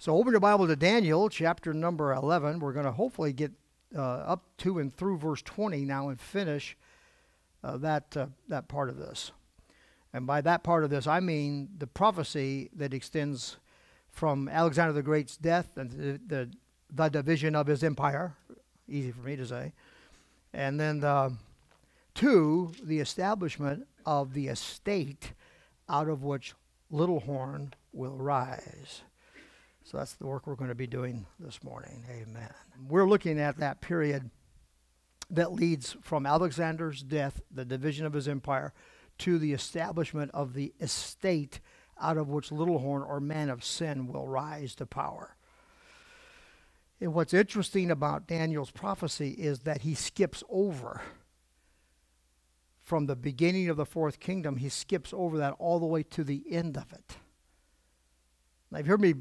So open your Bible to Daniel chapter number 11. We're going to hopefully get uh, up to and through verse 20 now and finish uh, that, uh, that part of this. And by that part of this, I mean the prophecy that extends from Alexander the Great's death and the, the, the division of his empire, easy for me to say, and then the, to the establishment of the estate out of which Little Horn will rise. So that's the work we're going to be doing this morning. Amen. We're looking at that period that leads from Alexander's death, the division of his empire, to the establishment of the estate out of which Little Horn or man of sin will rise to power. And what's interesting about Daniel's prophecy is that he skips over from the beginning of the fourth kingdom, he skips over that all the way to the end of it. Now, you've heard me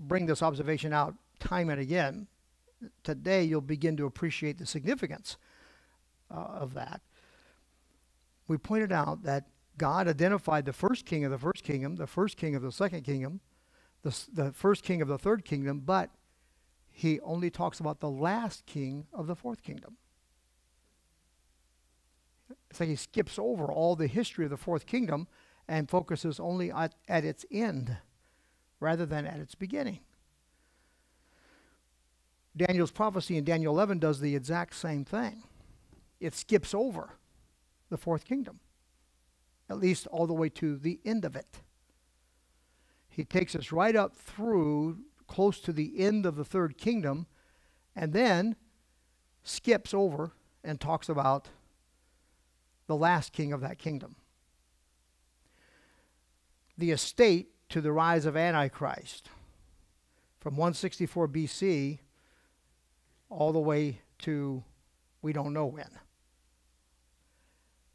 bring this observation out time and again, today you'll begin to appreciate the significance uh, of that. We pointed out that God identified the first king of the first kingdom, the first king of the second kingdom, the, the first king of the third kingdom, but he only talks about the last king of the fourth kingdom. It's like he skips over all the history of the fourth kingdom and focuses only at, at its end rather than at its beginning. Daniel's prophecy in Daniel 11 does the exact same thing. It skips over the fourth kingdom, at least all the way to the end of it. He takes us right up through close to the end of the third kingdom and then skips over and talks about the last king of that kingdom. The estate to the rise of Antichrist from 164 BC all the way to we don't know when.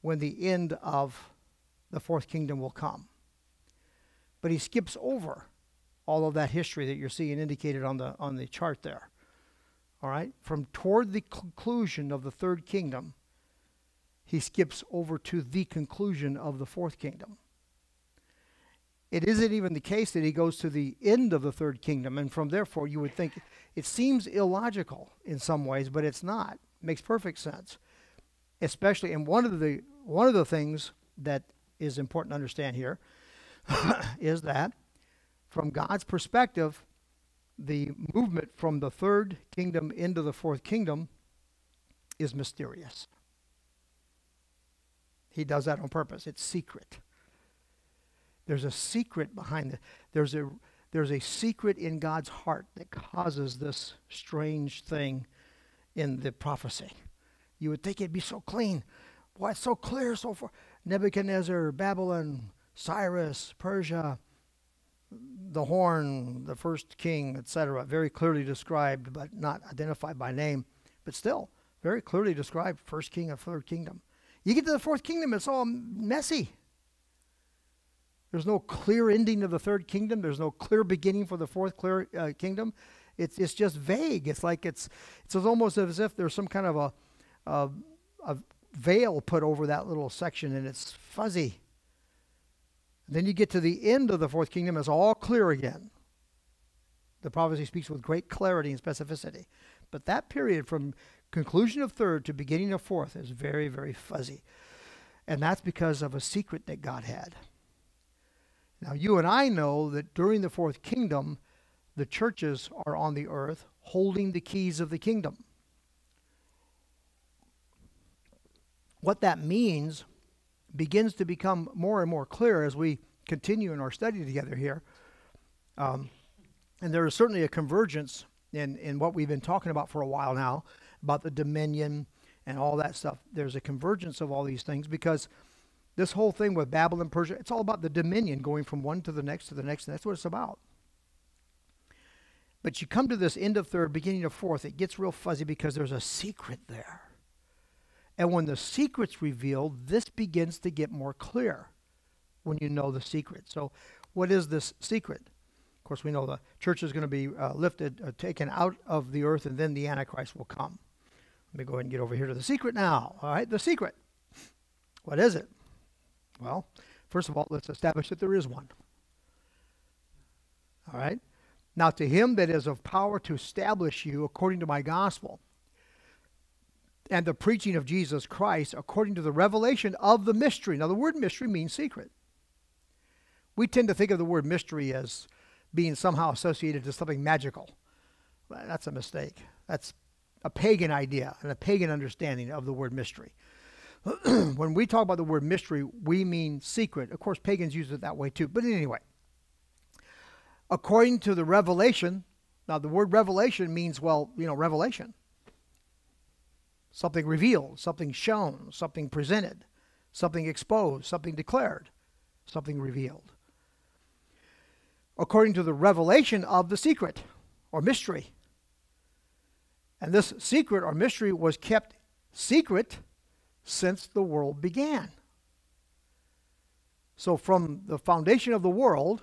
When the end of the fourth kingdom will come. But he skips over all of that history that you're seeing indicated on the on the chart there. All right? From toward the conclusion of the third kingdom, he skips over to the conclusion of the fourth kingdom it isn't even the case that he goes to the end of the third kingdom, and from therefore you would think it seems illogical in some ways, but it's not. It makes perfect sense, especially. And one of the one of the things that is important to understand here is that, from God's perspective, the movement from the third kingdom into the fourth kingdom is mysterious. He does that on purpose. It's secret. There's a secret behind it. There's a there's a secret in God's heart that causes this strange thing in the prophecy. You would think it'd be so clean. Why it's so clear so far. Nebuchadnezzar, Babylon, Cyrus, Persia, the horn, the first king, etc. Very clearly described, but not identified by name. But still, very clearly described first king of third kingdom. You get to the fourth kingdom, it's all messy. There's no clear ending of the third kingdom. There's no clear beginning for the fourth clear uh, kingdom. It's it's just vague. It's like it's it's almost as if there's some kind of a, a, a veil put over that little section, and it's fuzzy. then you get to the end of the fourth kingdom. It's all clear again. The prophecy speaks with great clarity and specificity. But that period from conclusion of third to beginning of fourth is very, very fuzzy. And that's because of a secret that God had. Now, you and I know that during the fourth kingdom, the churches are on the earth holding the keys of the kingdom. What that means begins to become more and more clear as we continue in our study together here. Um, and there is certainly a convergence in, in what we've been talking about for a while now about the dominion and all that stuff. There's a convergence of all these things because this whole thing with Babylon, Persia, it's all about the dominion going from one to the next to the next, and that's what it's about. But you come to this end of third, beginning of fourth, it gets real fuzzy because there's a secret there. And when the secret's revealed, this begins to get more clear when you know the secret. So, what is this secret? Of course, we know the church is going to be uh, lifted, uh, taken out of the earth, and then the Antichrist will come. Let me go ahead and get over here to the secret now. All right, the secret. What is it? Well, first of all, let's establish that there is one. All right? Now, to him that is of power to establish you according to my gospel and the preaching of Jesus Christ according to the revelation of the mystery. Now, the word mystery means secret. We tend to think of the word mystery as being somehow associated to something magical. That's a mistake. That's a pagan idea and a pagan understanding of the word mystery. when we talk about the word mystery, we mean secret. Of course, pagans use it that way too. But anyway, according to the revelation, now the word revelation means, well, you know, revelation. Something revealed, something shown, something presented, something exposed, something declared, something revealed. According to the revelation of the secret or mystery. And this secret or mystery was kept secret since the world began. So, from the foundation of the world,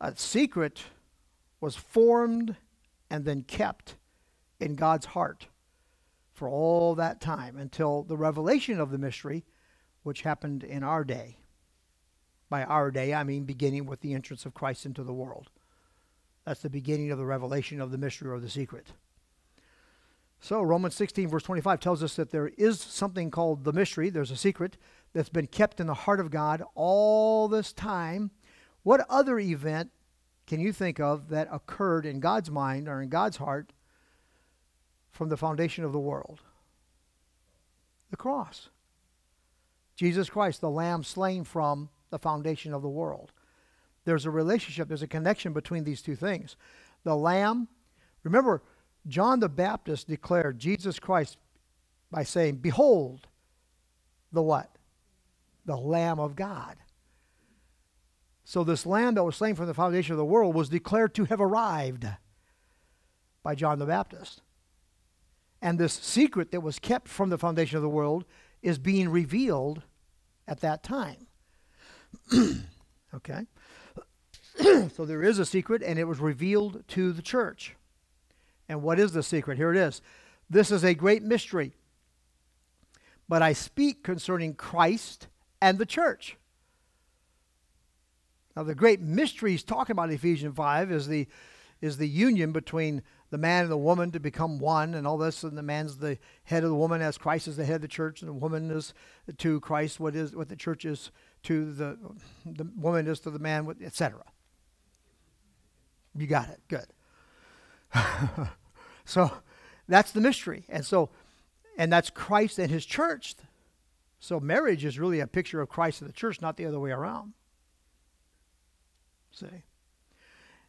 a secret was formed and then kept in God's heart for all that time until the revelation of the mystery, which happened in our day. By our day, I mean beginning with the entrance of Christ into the world. That's the beginning of the revelation of the mystery or the secret. So, Romans 16, verse 25 tells us that there is something called the mystery. There's a secret that's been kept in the heart of God all this time. What other event can you think of that occurred in God's mind or in God's heart from the foundation of the world? The cross. Jesus Christ, the Lamb slain from the foundation of the world. There's a relationship, there's a connection between these two things. The Lamb, remember, John the Baptist declared Jesus Christ by saying, Behold, the what? The Lamb of God. So this lamb that was slain from the foundation of the world was declared to have arrived by John the Baptist. And this secret that was kept from the foundation of the world is being revealed at that time. okay? so there is a secret, and it was revealed to the church. And what is the secret? Here it is. This is a great mystery. But I speak concerning Christ and the church. Now, the great mystery he's talking about in Ephesians 5 is the, is the union between the man and the woman to become one and all this, and the man's the head of the woman as Christ is the head of the church, and the woman is to Christ what is what the church is to the the woman is to the man, etc. You got it. Good. so that's the mystery. And so, and that's Christ and his church. So marriage is really a picture of Christ and the church, not the other way around. See?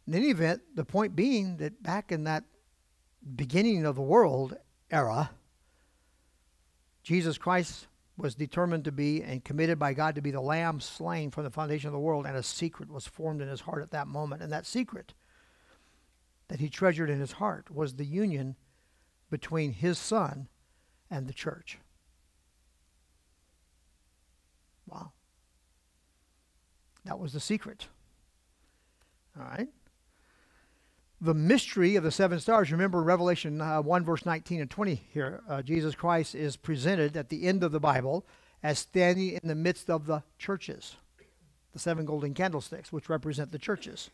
In any event, the point being that back in that beginning of the world era, Jesus Christ was determined to be and committed by God to be the lamb slain from the foundation of the world, and a secret was formed in his heart at that moment. And that secret that he treasured in his heart was the union between his son and the church. Wow. That was the secret. All right. The mystery of the seven stars, remember Revelation uh, 1, verse 19 and 20 here. Uh, Jesus Christ is presented at the end of the Bible as standing in the midst of the churches, the seven golden candlesticks, which represent the churches.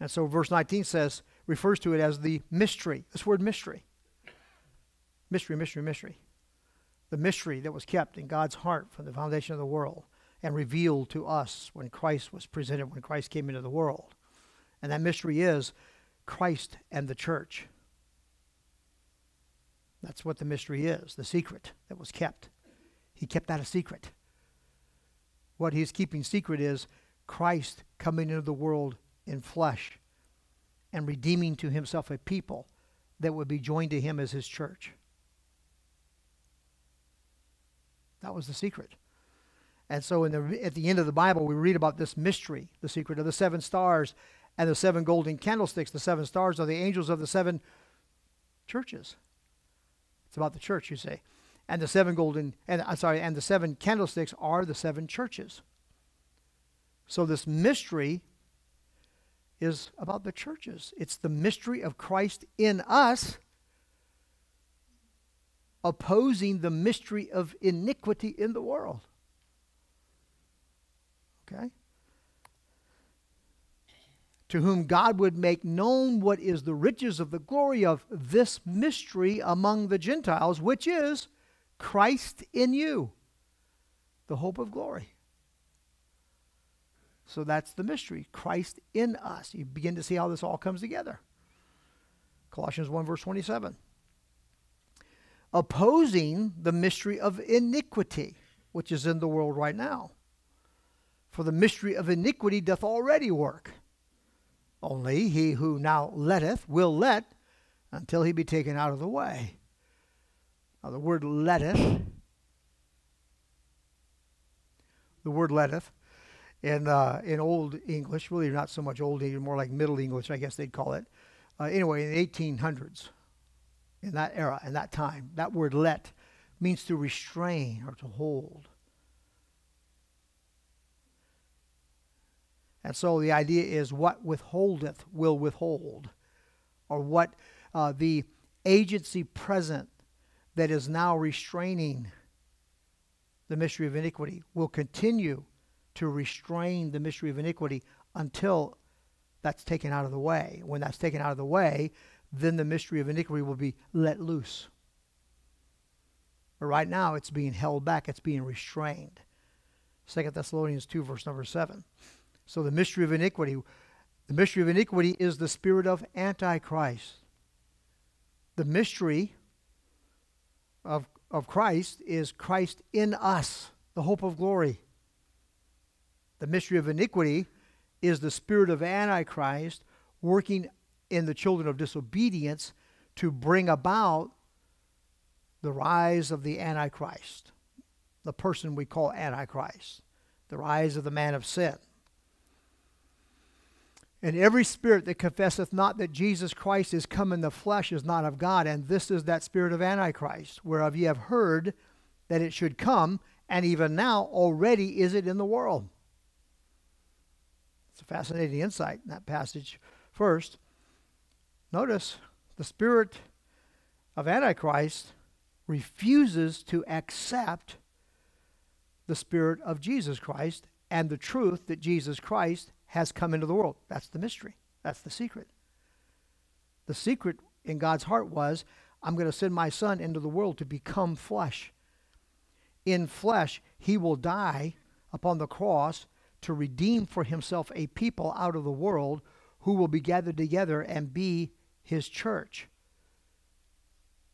And so verse 19 says, refers to it as the mystery. This word mystery. Mystery, mystery, mystery. The mystery that was kept in God's heart from the foundation of the world and revealed to us when Christ was presented, when Christ came into the world. And that mystery is Christ and the church. That's what the mystery is, the secret that was kept. He kept that a secret. What he's keeping secret is Christ coming into the world in flesh and redeeming to himself a people that would be joined to him as his church. That was the secret. And so the, at the end of the Bible, we read about this mystery, the secret of the seven stars and the seven golden candlesticks. The seven stars are the angels of the seven churches. It's about the church, you say. And the seven golden, and I'm sorry, and the seven candlesticks are the seven churches. So this mystery is about the churches. It's the mystery of Christ in us, opposing the mystery of iniquity in the world. Okay? to whom God would make known what is the riches of the glory of this mystery among the Gentiles, which is Christ in you, the hope of glory. So that's the mystery Christ in us. You begin to see how this all comes together. Colossians 1, verse 27. Opposing the mystery of iniquity, which is in the world right now. For the mystery of iniquity doth already work. Only he who now letteth will let until he be taken out of the way. Now, the word letteth, the word letteth, in, uh, in Old English, really not so much Old English, more like Middle English, I guess they'd call it. Uh, anyway, in the 1800s, in that era, in that time, that word let means to restrain or to hold. And so the idea is what withholdeth will withhold, or what uh, the agency present that is now restraining the mystery of iniquity will continue to restrain the mystery of iniquity until that's taken out of the way. When that's taken out of the way, then the mystery of iniquity will be let loose. But right now, it's being held back, it's being restrained. 2 Thessalonians 2, verse number 7. So the mystery of iniquity, the mystery of iniquity is the spirit of Antichrist. The mystery of, of Christ is Christ in us, the hope of glory. The mystery of iniquity is the spirit of Antichrist working in the children of disobedience to bring about the rise of the Antichrist, the person we call Antichrist, the rise of the man of sin. And every spirit that confesseth not that Jesus Christ is come in the flesh is not of God. And this is that spirit of Antichrist, whereof ye have heard that it should come, and even now already is it in the world. It's a fascinating insight in that passage. First, notice the spirit of Antichrist refuses to accept the spirit of Jesus Christ and the truth that Jesus Christ has come into the world. That's the mystery. That's the secret. The secret in God's heart was I'm going to send my son into the world to become flesh. In flesh, he will die upon the cross to redeem for himself a people out of the world who will be gathered together and be his church.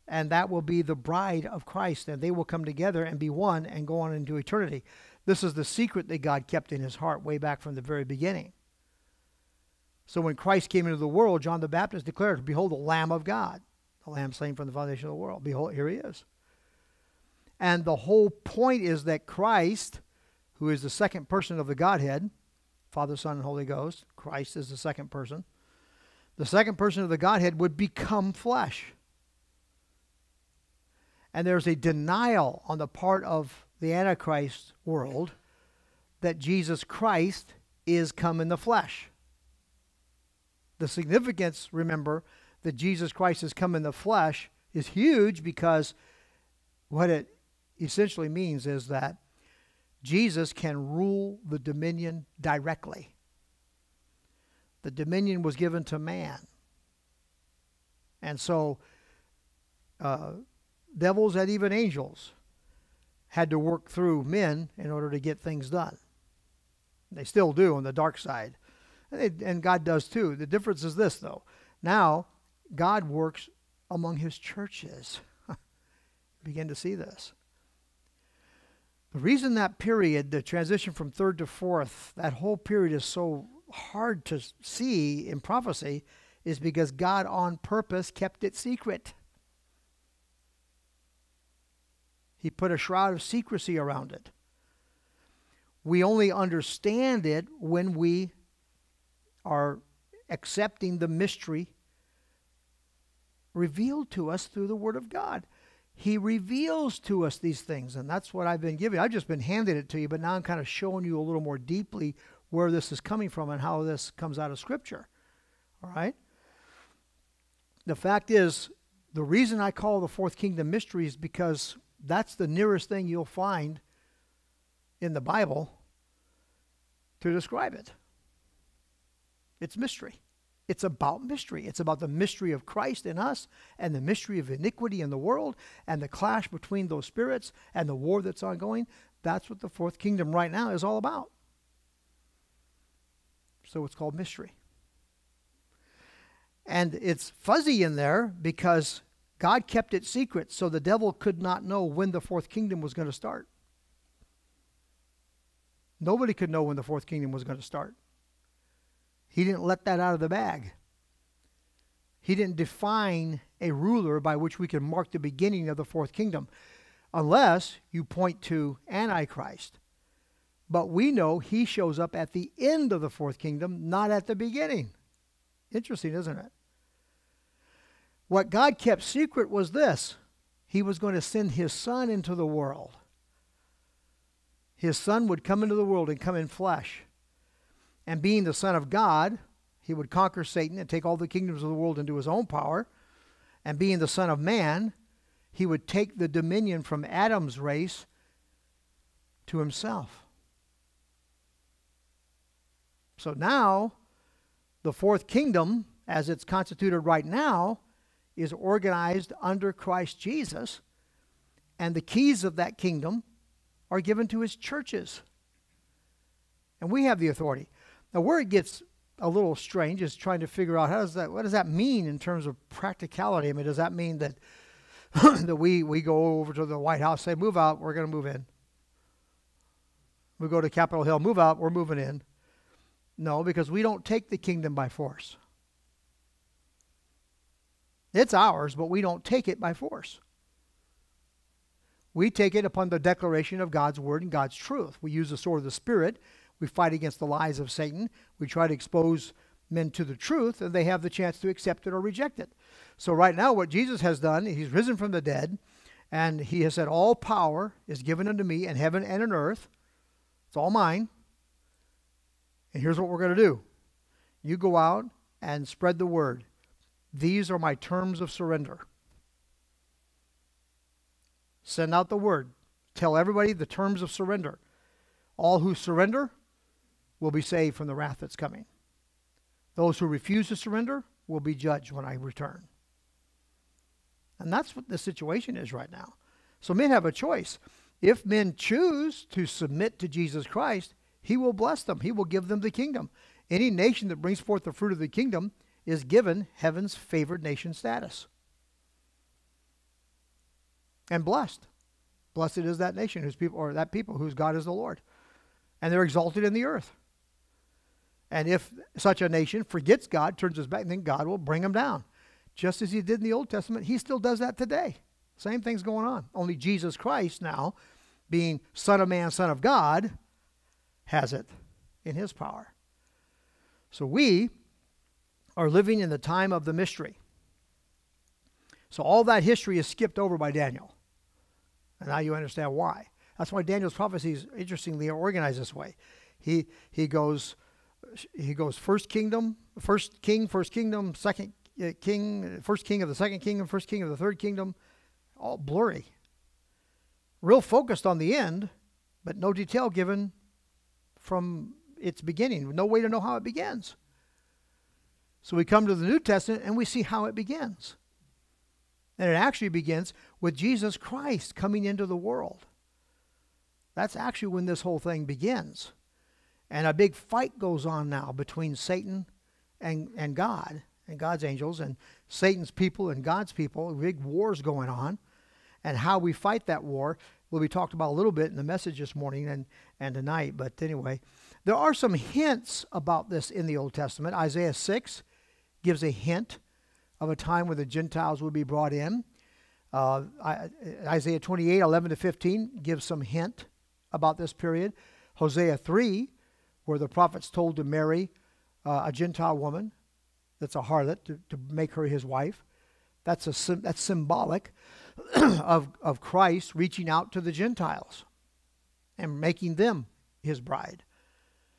And that will be the bride of Christ, and they will come together and be one and go on into eternity. This is the secret that God kept in his heart way back from the very beginning. So when Christ came into the world, John the Baptist declared, Behold, the Lamb of God, the Lamb slain from the foundation of the world. Behold, here he is. And the whole point is that Christ, who is the second person of the Godhead, Father, Son, and Holy Ghost, Christ is the second person, the second person of the Godhead would become flesh. And there's a denial on the part of the Antichrist world that Jesus Christ is come in the flesh. The significance, remember, that Jesus Christ has come in the flesh is huge because what it essentially means is that Jesus can rule the dominion directly. The dominion was given to man. And so, uh, devils and even angels had to work through men in order to get things done. They still do on the dark side. And God does too. The difference is this, though. Now, God works among his churches. Begin to see this. The reason that period, the transition from third to fourth, that whole period is so hard to see in prophecy is because God on purpose kept it secret. He put a shroud of secrecy around it. We only understand it when we are accepting the mystery revealed to us through the Word of God. He reveals to us these things, and that's what I've been giving. I've just been handing it to you, but now I'm kind of showing you a little more deeply where this is coming from and how this comes out of Scripture. All right? The fact is, the reason I call the fourth kingdom mystery is because that's the nearest thing you'll find in the Bible to describe it. It's mystery. It's about mystery. It's about the mystery of Christ in us and the mystery of iniquity in the world and the clash between those spirits and the war that's ongoing. That's what the fourth kingdom right now is all about. So it's called mystery. And it's fuzzy in there because God kept it secret so the devil could not know when the fourth kingdom was going to start. Nobody could know when the fourth kingdom was going to start. He didn't let that out of the bag. He didn't define a ruler by which we can mark the beginning of the fourth kingdom, unless you point to Antichrist. But we know he shows up at the end of the fourth kingdom, not at the beginning. Interesting, isn't it? What God kept secret was this He was going to send His Son into the world. His Son would come into the world and come in flesh. And being the Son of God, He would conquer Satan and take all the kingdoms of the world into His own power. And being the Son of Man, He would take the dominion from Adam's race to Himself. So now, the fourth kingdom, as it's constituted right now, is organized under Christ Jesus, and the keys of that kingdom are given to his churches. And we have the authority. Now, where it gets a little strange is trying to figure out how does that what does that mean in terms of practicality? I mean, does that mean that that we we go over to the White House, say, move out, we're going to move in. We go to Capitol Hill, move out, we're moving in. No, because we don't take the kingdom by force. It's ours, but we don't take it by force. We take it upon the declaration of God's word and God's truth. We use the sword of the Spirit. We fight against the lies of Satan. We try to expose men to the truth, and they have the chance to accept it or reject it. So, right now, what Jesus has done, he's risen from the dead, and he has said, All power is given unto me in heaven and in earth. It's all mine. And here's what we're going to do you go out and spread the word. These are my terms of surrender. Send out the word. Tell everybody the terms of surrender. All who surrender will be saved from the wrath that's coming. Those who refuse to surrender will be judged when I return. And that's what the situation is right now. So men have a choice. If men choose to submit to Jesus Christ, he will bless them. He will give them the kingdom. Any nation that brings forth the fruit of the kingdom is given heaven's favored nation status. And blessed. Blessed is that nation whose people or that people whose God is the Lord. And they're exalted in the earth. And if such a nation forgets God, turns his back, then God will bring them down. Just as he did in the Old Testament, he still does that today. Same thing's going on. Only Jesus Christ now, being Son of Man, Son of God, has it in his power. So we are living in the time of the mystery. So all that history is skipped over by Daniel. And now you understand why. That's why Daniel's prophecies interestingly are organized this way. He he goes he goes first kingdom, first king, first kingdom, second uh, king, first king of the second kingdom, first king of the third kingdom, all blurry. Real focused on the end, but no detail given from its beginning. No way to know how it begins. So we come to the New Testament and we see how it begins. And it actually begins with Jesus Christ coming into the world. That's actually when this whole thing begins. And a big fight goes on now between Satan and, and God and God's angels and Satan's people and God's people. Big wars going on. And how we fight that war will be talked about a little bit in the message this morning and, and tonight. But anyway, there are some hints about this in the Old Testament. Isaiah 6 gives a hint of a time when the Gentiles would be brought in. Uh, Isaiah 28, 11 to 15 gives some hint about this period. Hosea 3, where the prophet's told to marry uh, a Gentile woman that's a harlot to, to make her his wife. That's, a, that's symbolic of, of Christ reaching out to the Gentiles and making them his bride.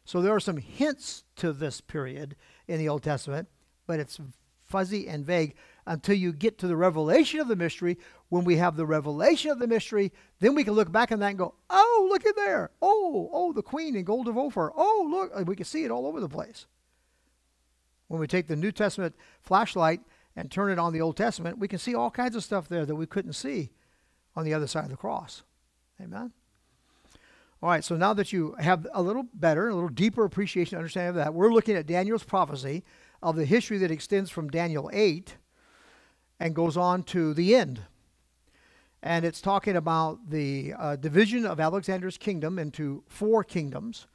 So there are some hints to this period in the Old Testament but it's fuzzy and vague until you get to the revelation of the mystery. When we have the revelation of the mystery, then we can look back on that and go, oh, look at there. Oh, oh, the queen in gold of Ophir. Oh, look. We can see it all over the place. When we take the New Testament flashlight and turn it on the Old Testament, we can see all kinds of stuff there that we couldn't see on the other side of the cross. Amen? All right, so now that you have a little better, a little deeper appreciation, and understanding of that, we're looking at Daniel's prophecy of the history that extends from Daniel 8 and goes on to the end. And it's talking about the uh, division of Alexander's kingdom into four kingdoms,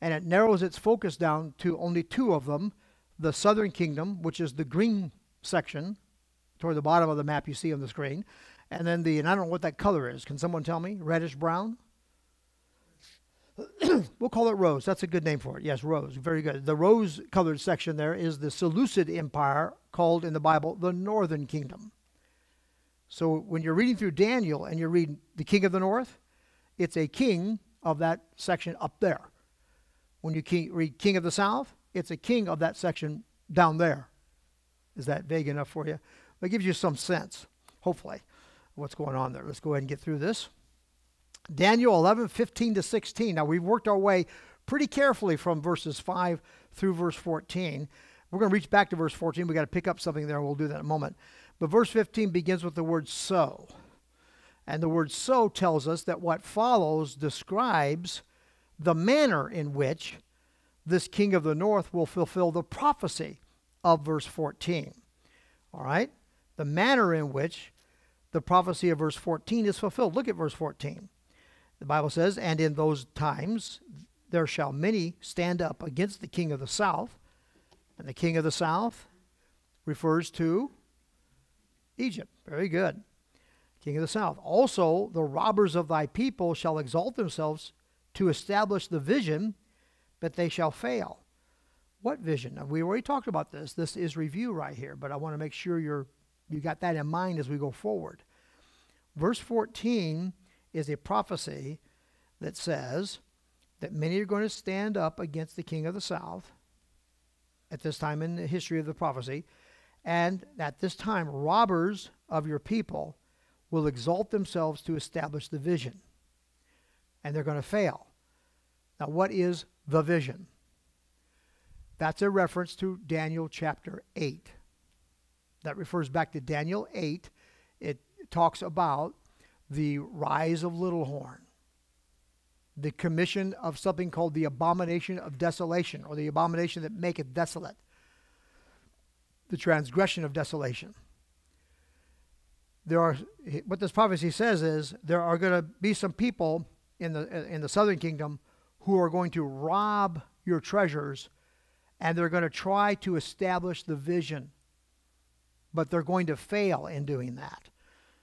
and it narrows its focus down to only two of them the southern kingdom, which is the green section toward the bottom of the map you see on the screen, and then the, and I don't know what that color is. Can someone tell me? Reddish brown? we'll call it rose. That's a good name for it. Yes, rose. Very good. The rose colored section there is the Seleucid Empire, called in the Bible the Northern Kingdom. So when you're reading through Daniel and you're reading the king of the north, it's a king of that section up there. When you king, read king of the south, it's a king of that section down there. Is that vague enough for you? That gives you some sense, hopefully, what's going on there. Let's go ahead and get through this. Daniel 11, 15 to 16. Now, we've worked our way pretty carefully from verses 5 through verse 14. We're going to reach back to verse 14. We've got to pick up something there, and we'll do that in a moment. But verse 15 begins with the word so. And the word so tells us that what follows describes the manner in which this king of the north will fulfill the prophecy of verse 14. All right? The manner in which the prophecy of verse 14 is fulfilled. Look at verse 14. The Bible says, And in those times there shall many stand up against the king of the south. And the king of the south refers to Egypt. Very good. King of the south. Also, the robbers of thy people shall exalt themselves to establish the vision, but they shall fail. What vision? Now, we already talked about this. This is review right here, but I want to make sure you're you got that in mind as we go forward. Verse 14 is a prophecy that says that many are going to stand up against the king of the south at this time in the history of the prophecy, and at this time, robbers of your people will exalt themselves to establish the vision, and they're going to fail. Now, what is the vision? That's a reference to Daniel chapter 8. That refers back to Daniel 8. It talks about the rise of little horn, the commission of something called the abomination of desolation, or the abomination that maketh desolate, the transgression of desolation. There are what this prophecy says is there are going to be some people in the in the southern kingdom who are going to rob your treasures and they're going to try to establish the vision but they're going to fail in doing that.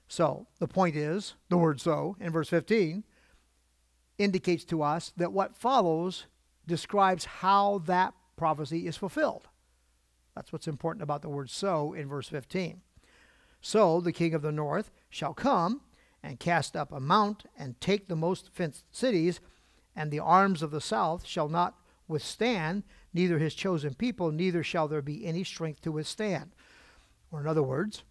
So the point is, the word so in verse 15 indicates to us that what follows describes how that prophecy is fulfilled. That's what's important about the word so in verse 15. So the king of the north shall come and cast up a mount and take the most fenced cities, and the arms of the south shall not withstand, neither his chosen people, neither shall there be any strength to withstand. Or in other words,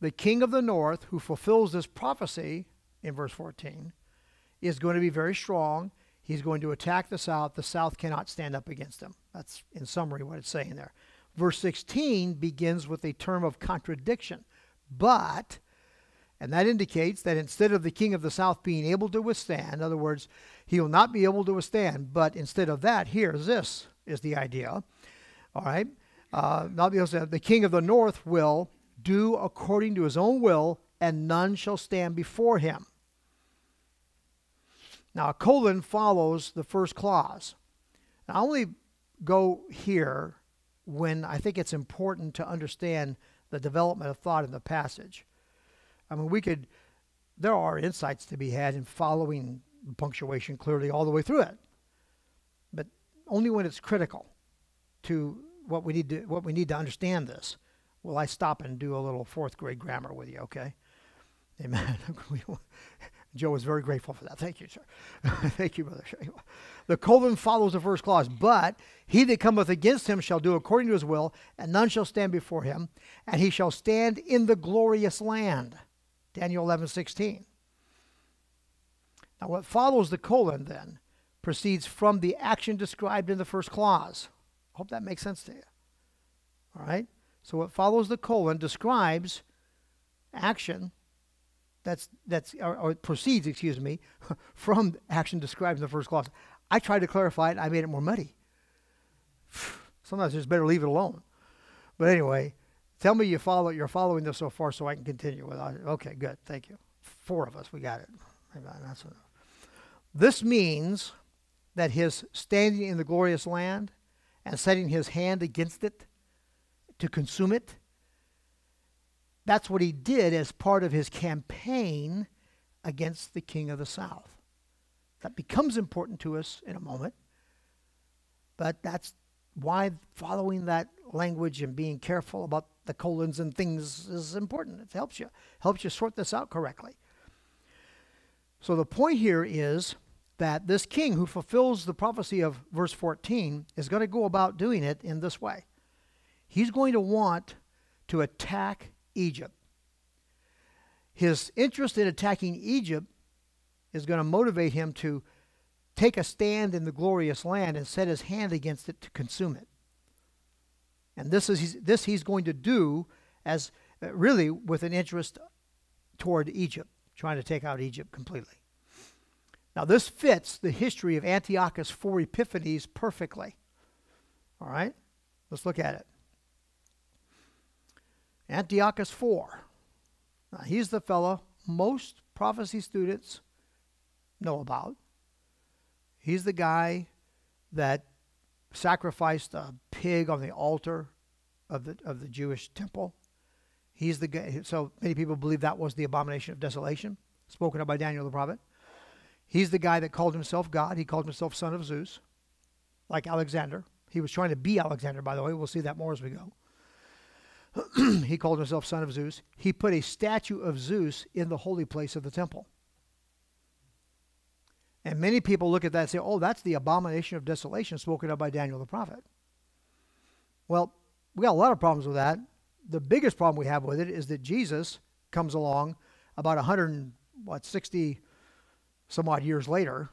the king of the north who fulfills this prophecy in verse 14 is going to be very strong. He's going to attack the south. The south cannot stand up against him. That's in summary what it's saying there. Verse 16 begins with a term of contradiction. But, and that indicates that instead of the king of the south being able to withstand, in other words, he will not be able to withstand, but instead of that, here, this is the idea. All right? Uh, not be able to, the king of the north will do according to his own will, and none shall stand before him. Now, a colon follows the first clause. Now, I only go here when I think it's important to understand the development of thought in the passage. I mean, we could, there are insights to be had in following punctuation clearly all the way through it, but only when it's critical to what we need to what we need to understand this. Will I stop and do a little fourth grade grammar with you, okay? Amen. Joe was very grateful for that. Thank you, sir. Thank you, brother. The colon follows the first clause, but he that cometh against him shall do according to his will, and none shall stand before him, and he shall stand in the glorious land. Daniel 11, 16. Now, what follows the colon then proceeds from the action described in the first clause. I Hope that makes sense to you. All right? So what follows the colon describes action that's that's or, or proceeds, excuse me, from action described in the first clause. I tried to clarify it, I made it more muddy. Sometimes it's better leave it alone. But anyway, tell me you follow you're following this so far so I can continue without it. Okay, good. Thank you. Four of us, we got it. That's enough. This means that his standing in the glorious land and setting his hand against it to consume it, that's what he did as part of his campaign against the king of the south. That becomes important to us in a moment, but that's why following that language and being careful about the colons and things is important. It helps you helps you sort this out correctly. So the point here is that this king who fulfills the prophecy of verse 14 is going to go about doing it in this way. He's going to want to attack Egypt. His interest in attacking Egypt is going to motivate him to take a stand in the glorious land and set his hand against it to consume it. And this is this he's going to do as uh, really with an interest toward Egypt, trying to take out Egypt completely. Now this fits the history of Antiochus' four Epiphanes perfectly. All right? Let's look at it. Antiochus IV. Now, he's the fellow most prophecy students know about. He's the guy that sacrificed a pig on the altar of the of the Jewish temple. He's the guy. So many people believe that was the abomination of desolation, spoken of by Daniel the prophet. He's the guy that called himself God. He called himself son of Zeus, like Alexander. He was trying to be Alexander, by the way. We'll see that more as we go. he called himself son of Zeus. He put a statue of Zeus in the holy place of the temple. And many people look at that and say, oh, that's the abomination of desolation spoken of by Daniel the prophet. Well, we got a lot of problems with that. The biggest problem we have with it is that Jesus comes along about 100, what, 60 some odd years later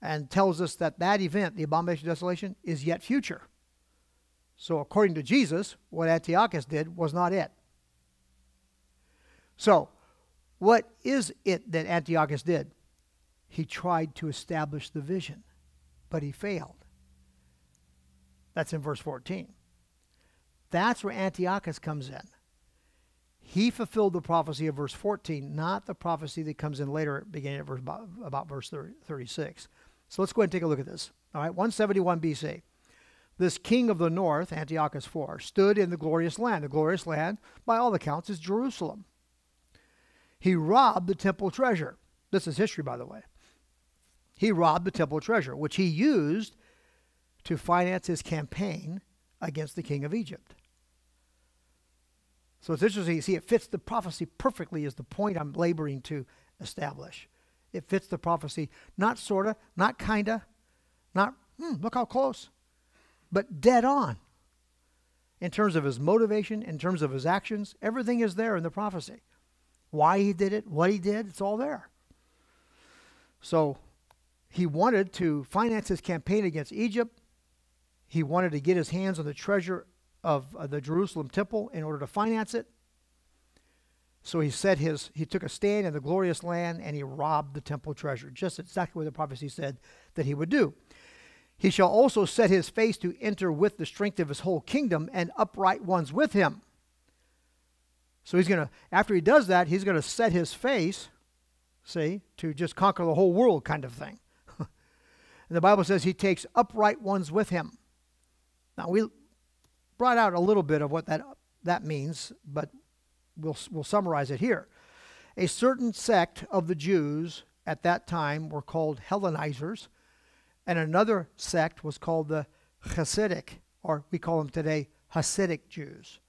and tells us that that event, the abomination of desolation, is yet future. So, according to Jesus, what Antiochus did was not it. So, what is it that Antiochus did? He tried to establish the vision, but he failed. That's in verse 14. That's where Antiochus comes in. He fulfilled the prophecy of verse 14, not the prophecy that comes in later, beginning at verse, about, about verse 30, 36. So let's go ahead and take a look at this. All right, 171 BC. This king of the north, Antiochus IV, stood in the glorious land. The glorious land, by all accounts, is Jerusalem. He robbed the temple treasure. This is history, by the way. He robbed the temple treasure, which he used to finance his campaign against the king of Egypt. So it's interesting. You see, it fits the prophecy perfectly, is the point I'm laboring to establish. It fits the prophecy, not sort of, not kind of, not, hmm, look how close but dead on. In terms of his motivation, in terms of his actions, everything is there in the prophecy. Why he did it, what he did, it's all there. So he wanted to finance his campaign against Egypt. He wanted to get his hands on the treasure of uh, the Jerusalem temple in order to finance it. So he said his he took a stand in the glorious land and he robbed the temple treasure, just exactly what the prophecy said that he would do. He shall also set his face to enter with the strength of his whole kingdom and upright ones with him. So he's going to, after he does that, he's going to set his face, see, to just conquer the whole world kind of thing. and the Bible says he takes upright ones with him. Now, we brought out a little bit of what that, that means, but we'll, we'll summarize it here. A certain sect of the Jews at that time were called Hellenizers and another sect was called the Hasidic, or we call them today Hasidic Jews.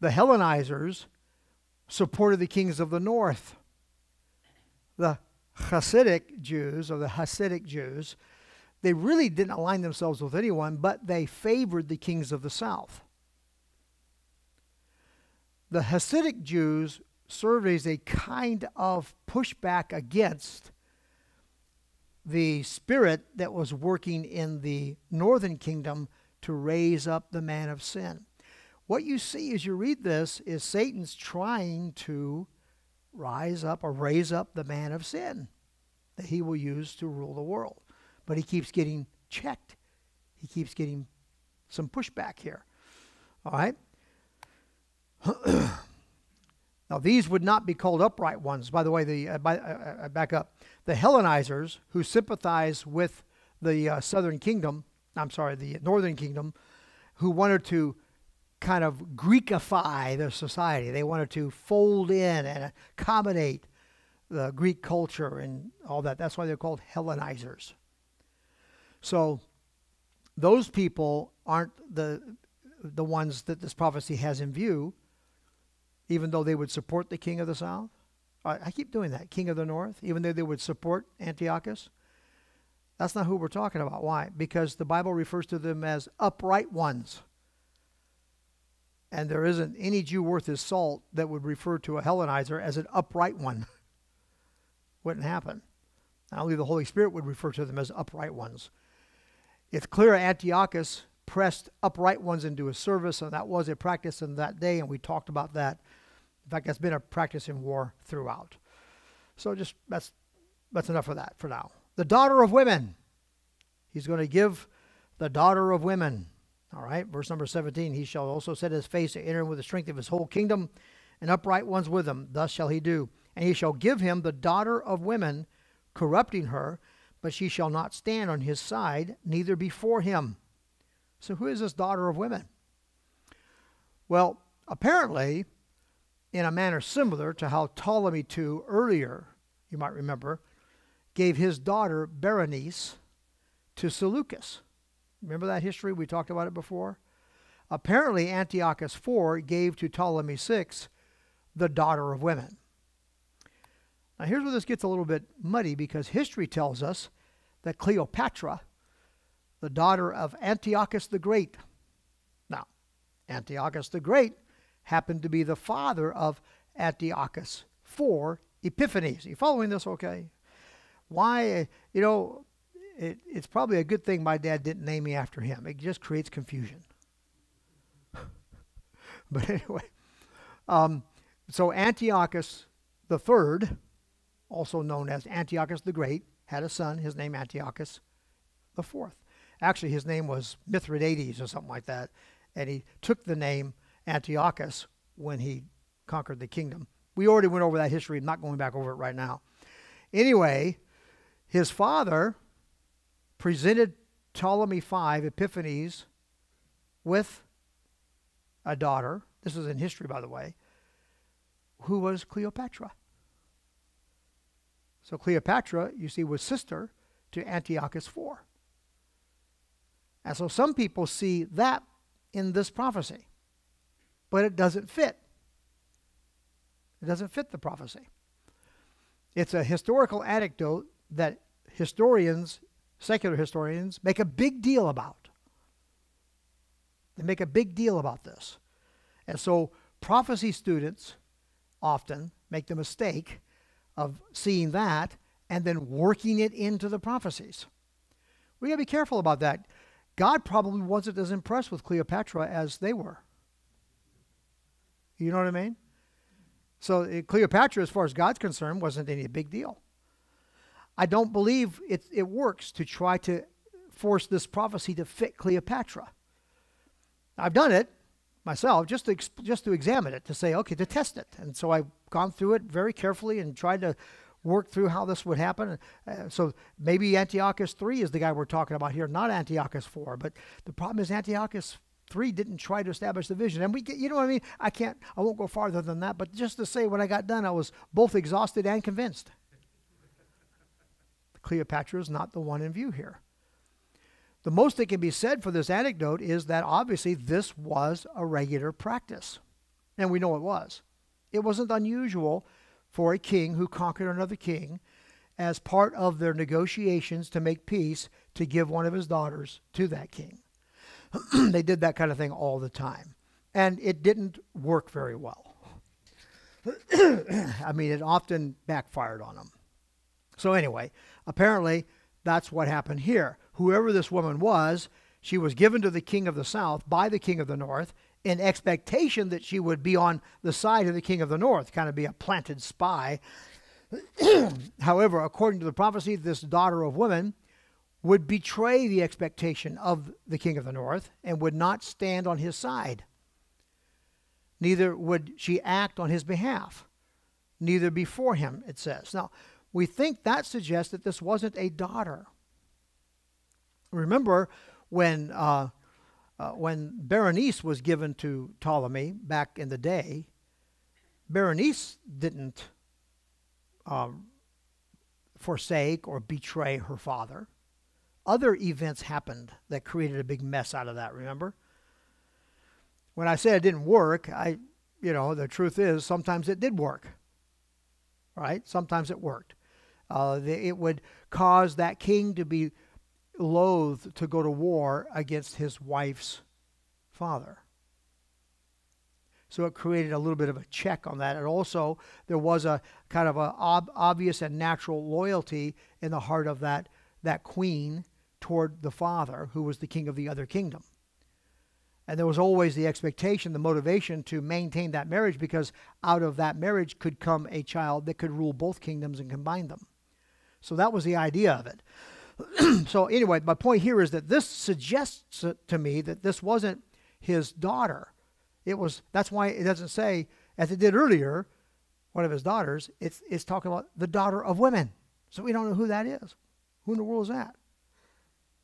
The Hellenizers supported the kings of the north. The Hasidic Jews, or the Hasidic Jews, they really didn't align themselves with anyone, but they favored the kings of the south. The Hasidic Jews served as a kind of pushback against the spirit that was working in the northern kingdom to raise up the man of sin. What you see as you read this is Satan's trying to rise up or raise up the man of sin that he will use to rule the world. But he keeps getting checked. He keeps getting some pushback here. All right? now, these would not be called upright ones. By the way, the uh, by, uh, uh, back up. The Hellenizers who sympathize with the uh, southern kingdom, I'm sorry, the northern kingdom, who wanted to kind of Greekify their society. They wanted to fold in and accommodate the Greek culture and all that. That's why they're called Hellenizers. So those people aren't the the ones that this prophecy has in view, even though they would support the king of the south. I, I keep doing that, king of the north, even though they would support Antiochus. That's not who we're talking about. Why? Because the Bible refers to them as upright ones. And there isn't any Jew worth his salt that would refer to a Hellenizer as an upright one. Wouldn't happen. Only the Holy Spirit would refer to them as upright ones. It's clear Antiochus pressed upright ones into his service, and that was a practice in that day, and we talked about that. In fact, that's been a practice in war throughout. So just that's that's enough of that for now. The daughter of women. He's going to give the daughter of women. All right, verse number 17. He shall also set his face to enter with the strength of his whole kingdom, and upright ones with him. Thus shall he do. And he shall give him the daughter of women, corrupting her, but she shall not stand on his side, neither before him. So, who is this daughter of women? Well, apparently, in a manner similar to how Ptolemy II earlier, you might remember, gave his daughter Berenice to Seleucus. Remember that history? We talked about it before. Apparently, Antiochus IV gave to Ptolemy VI the daughter of women. Now, here's where this gets a little bit muddy because history tells us that Cleopatra, the daughter of Antiochus the Great, now, Antiochus the Great happened to be the father of Antiochus IV Epiphanes. Are you following this okay? Why, you know, it, it's probably a good thing my dad didn't name me after him. It just creates confusion. but anyway, um, so Antiochus the third also known as Antiochus the Great, had a son, his name Antiochus the Fourth. Actually, his name was Mithridates or something like that, and he took the name Antiochus when he conquered the kingdom. We already went over that history. I'm not going back over it right now. Anyway, his father presented Ptolemy V, Epiphanes, with a daughter. This is in history, by the way, who was Cleopatra. So Cleopatra, you see, was sister to Antiochus IV. And so some people see that in this prophecy, but it doesn't fit. It doesn't fit the prophecy. It's a historical anecdote that historians, secular historians, make a big deal about. They make a big deal about this. And so prophecy students often make the mistake of seeing that and then working it into the prophecies. We got to be careful about that. God probably wasn't as impressed with Cleopatra as they were. You know what I mean? So Cleopatra, as far as God's concerned, wasn't any big deal. I don't believe it, it works to try to force this prophecy to fit Cleopatra. I've done it myself just to just to examine it to say okay to test it and so i've gone through it very carefully and tried to work through how this would happen uh, so maybe antiochus 3 is the guy we're talking about here not antiochus 4 but the problem is antiochus 3 didn't try to establish the vision and we get, you know what i mean i can't i won't go farther than that but just to say when i got done i was both exhausted and convinced cleopatra is not the one in view here the most that can be said for this anecdote is that obviously this was a regular practice. And we know it was. It wasn't unusual for a king who conquered another king, as part of their negotiations to make peace, to give one of his daughters to that king. they did that kind of thing all the time. And it didn't work very well. I mean, it often backfired on them. So, anyway, apparently, that's what happened here whoever this woman was, She was given to the king of the south by the king of the north in expectation that she would be on the side of the king of the north, kind of be a planted spy. However, according to the prophecy, this daughter of women would betray the expectation of the king of the north and would not stand on his side. Neither would she act on his behalf, neither before him, it says. Now, we think that suggests that this wasn't a daughter. Remember when uh, uh, when Berenice was given to Ptolemy back in the day, Berenice didn't um, forsake or betray her father. Other events happened that created a big mess out of that, remember? When I said it didn't work, I, you know, the truth is sometimes it did work, right? Sometimes it worked. Uh, it would cause that king to be loath to go to war against his wife's father. So it created a little bit of a check on that. And also, there was a kind of a ob- obvious and natural loyalty in the heart of that, that queen toward the father, who was the king of the other kingdom. And there was always the expectation, the motivation to maintain that marriage because out of that marriage could come a child that could rule both kingdoms and combine them. So that was the idea of it. so anyway, my point here is that this suggests to me that this wasn't his daughter. It was that's why it doesn't say as it did earlier, one of his daughters. It's it's talking about the daughter of women. So we don't know who that is. Who in the world is that?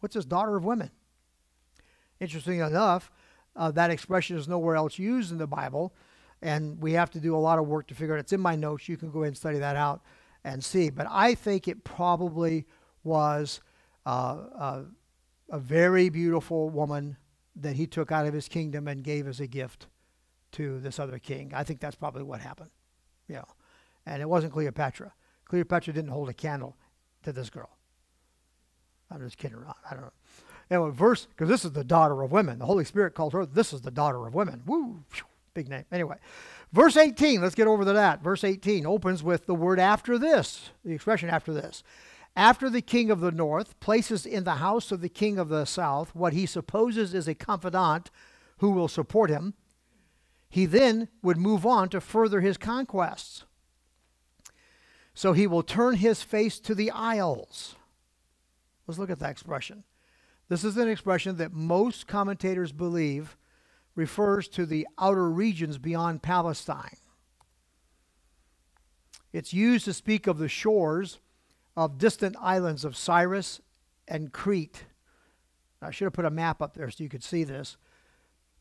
What's this daughter of women? Interesting enough, uh, that expression is nowhere else used in the Bible, and we have to do a lot of work to figure it. out. It's in my notes. You can go ahead and study that out and see. But I think it probably was uh, uh, a very beautiful woman that he took out of his kingdom and gave as a gift to this other king. I think that's probably what happened. You know, and it wasn't Cleopatra. Cleopatra didn't hold a candle to this girl. I'm just kidding around. I don't know. Anyway, verse, because this is the daughter of women. The Holy Spirit calls her, this is the daughter of women. Woo, big name. Anyway, verse 18, let's get over to that. Verse 18 opens with the word after this, the expression after this. After the king of the north places in the house of the king of the south what he supposes is a confidant who will support him, he then would move on to further his conquests. So he will turn his face to the isles. Let's look at that expression. This is an expression that most commentators believe refers to the outer regions beyond Palestine. It's used to speak of the shores of distant islands of Cyprus and Crete. I should have put a map up there so you could see this.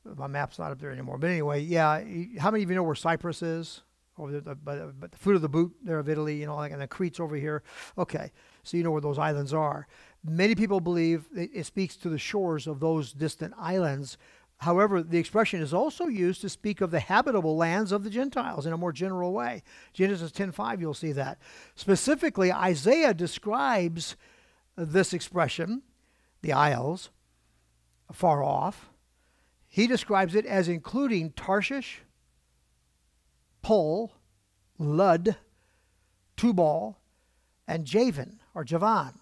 My map's not up there anymore. But anyway, yeah. How many of you know where Cyprus is? Over the, but the foot of the boot there of Italy, you know, and the Crete's over here. Okay, so you know where those islands are. Many people believe it speaks to the shores of those distant islands However, the expression is also used to speak of the habitable lands of the Gentiles in a more general way. Genesis 10:5 you'll see that. Specifically, Isaiah describes this expression, the isles, far off. He describes it as including Tarshish, Pul, Lud, Tubal, and Javan or Javan.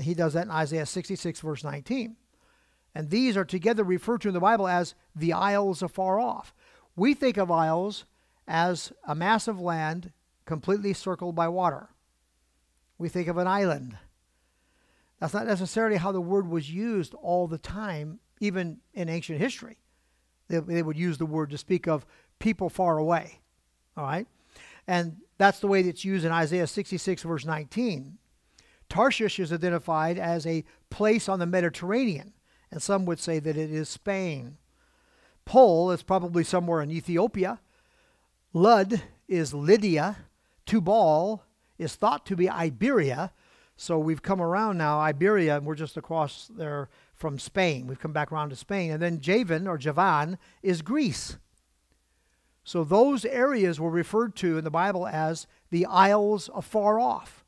He does that in Isaiah 66 verse 19. And these are together referred to in the Bible as the isles afar off. We think of isles as a mass of land completely circled by water. We think of an island. That's not necessarily how the word was used all the time, even in ancient history. They, they would use the word to speak of people far away. All right? And that's the way it's used in Isaiah 66, verse 19. Tarshish is identified as a place on the Mediterranean and some would say that it is Spain. Pul is probably somewhere in Ethiopia. Lud is Lydia. Tubal is thought to be Iberia. So we've come around now, Iberia, and we're just across there from Spain. We've come back around to Spain. And then Javan or Javan is Greece. So those areas were referred to in the Bible as the isles afar off.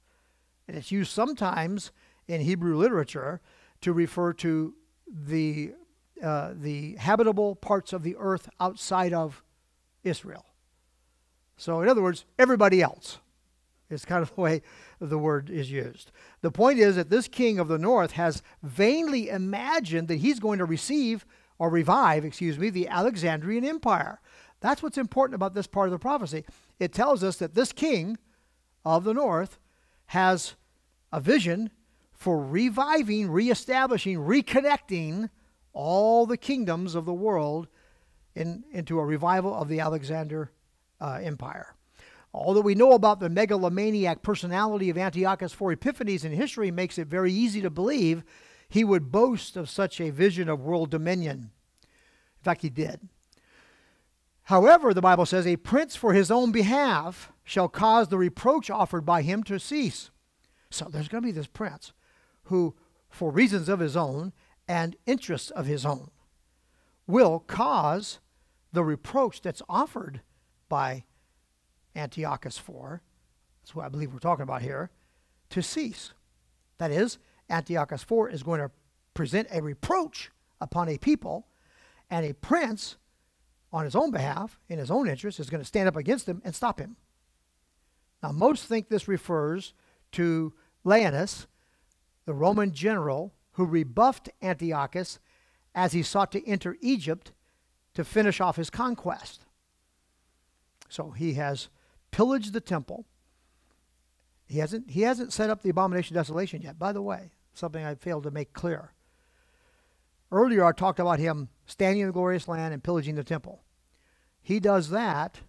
And it's used sometimes in Hebrew literature to refer to the, uh, the habitable parts of the earth outside of Israel. So, in other words, everybody else. is kind of the way the word is used. The point is that this king of the north has vainly imagined that he's going to receive or revive, excuse me, the Alexandrian Empire. That's what's important about this part of the prophecy. It tells us that this king of the north has a vision for reviving, reestablishing, reconnecting all the kingdoms of the world in, into a revival of the Alexander uh, Empire. All that we know about the megalomaniac personality of Antiochus IV Epiphanes in history makes it very easy to believe he would boast of such a vision of world dominion. In fact, he did. However, the Bible says, a prince for his own behalf shall cause the reproach offered by him to cease. So there's going to be this prince who, for reasons of his own and interests of his own, will cause the reproach that's offered by Antiochus IV, that's what I believe we're talking about here, to cease. That is, Antiochus IV is going to present a reproach upon a people, and a prince, on his own behalf, in his own interest, is going to stand up against him and stop him. Now, most think this refers to Laelius, the Roman general who rebuffed Antiochus as he sought to enter Egypt to finish off his conquest. So he has pillaged the temple. He hasn't, he hasn't set up the abomination of desolation yet, by the way, something I failed to make clear. Earlier, I talked about him standing in the glorious land and pillaging the temple. He does that,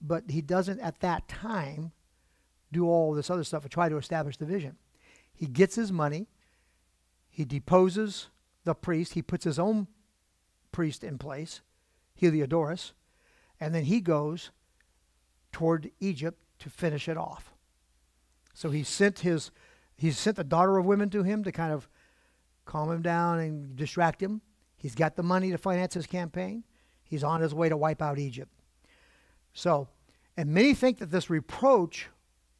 but he doesn't at that time do all this other stuff and try to establish the vision. He gets his money, he deposes the priest, he puts his own priest in place, Heliodorus, and then he goes toward Egypt to finish it off. So he sent his he sent the daughter of women to him to kind of calm him down and distract him. He's got the money to finance his campaign. He's on his way to wipe out Egypt. So, and many think that this reproach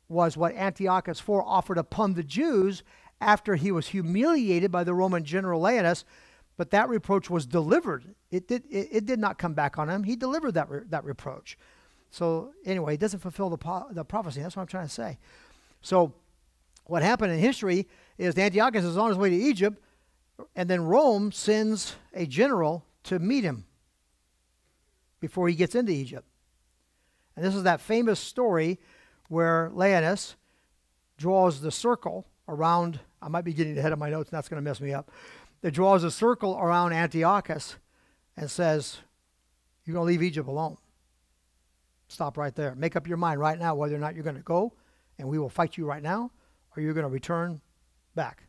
was what Antiochus IV offered upon the Jews after he was humiliated by the Roman general Laelius, but that reproach was delivered. It did, it, it did not come back on him. He delivered that, re, that reproach. So anyway, it doesn't fulfill the, the prophecy. That's what I'm trying to say. So what happened in history is Antiochus is on his way to Egypt, and then Rome sends a general to meet him before he gets into Egypt. And this is that famous story where Laelius draws the circle around, I might be getting ahead of my notes, and that's going to mess me up. That draws a circle around Antiochus and says, You're going to leave Egypt alone. Stop right there. Make up your mind right now whether or not you're going to go, and we will fight you right now, or you're going to return back.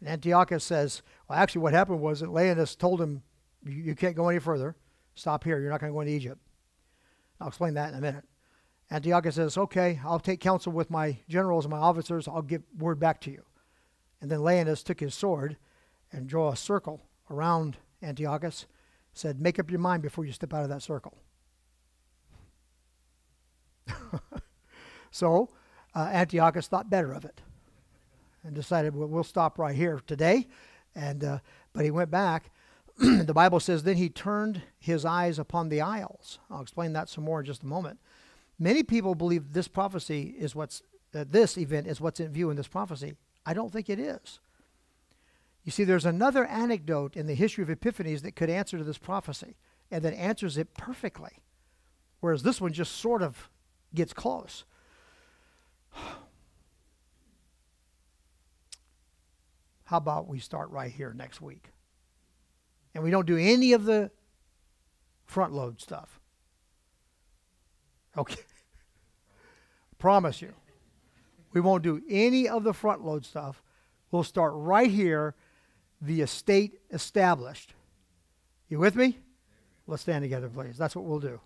And Antiochus says, Well, actually, what happened was that Laelius told him, You can't go any further. Stop here. You're not going to go into Egypt. I'll explain that in a minute. Antiochus says, Okay, I'll take counsel with my generals and my officers. I'll give word back to you. And then Laelius took his sword and drew a circle around Antiochus, said, Make up your mind before you step out of that circle. so uh, Antiochus thought better of it and decided, well, we'll stop right here today. And uh, but he went back. the Bible says, then he turned his eyes upon the isles. I'll explain that some more in just a moment. Many people believe this prophecy is what's uh, this event is what's in view in this prophecy. I don't think it is. You see, there's another anecdote in the history of Epiphanes that could answer to this prophecy and that answers it perfectly, whereas this one just sort of gets close. How about we start right here next week? And we don't do any of the front load stuff. Okay. Promise you. We won't do any of the front load stuff. We'll start right here, the estate established. You with me? Let's stand together, please. That's what we'll do.